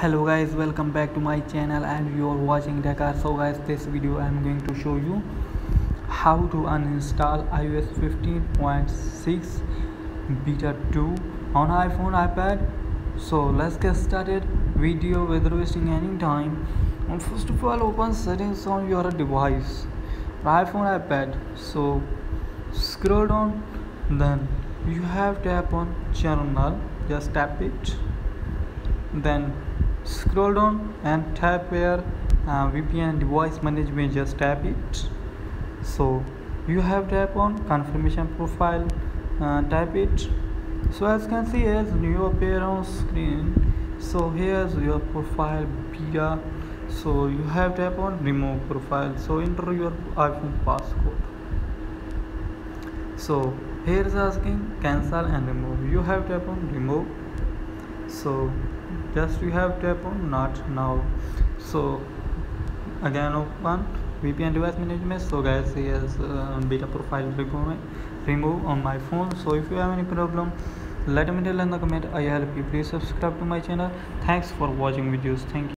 hello guys welcome back to my channel and you are watching Dakar. So guys this video I am going to show you how to uninstall iOS 15.6 beta 2 on iPhone iPad. So let's get started. Video without wasting any time. And first of all open settings on your device. iPhone iPad. So scroll down. Then you have tap on General just tap it. Then scroll down and tap where uh, VPN device management just tap it. So you have tap on configuration profile uh, tap it. So as you can see as new appear on screen. So here's your profile beta so you have tap on remove profile. So enter your iphone passcode. So here is asking cancel and remove. You have tap on remove so just you have tap on not now. So again open VPN device management. So guys here's uh, beta profile remove on my phone. So if you have any problem let me know in the comment. I help you. Please subscribe to my channel. Thanks for watching videos. Thank you